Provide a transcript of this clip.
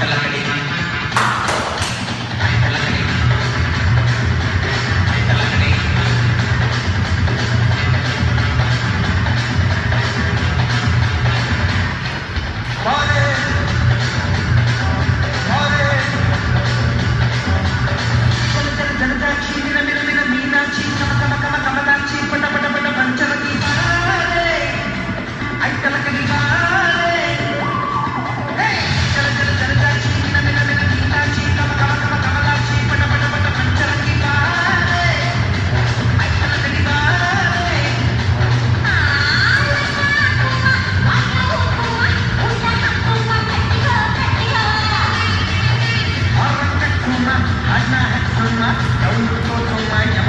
hasta la felicidad. thân mát trong tôi không ai nhắm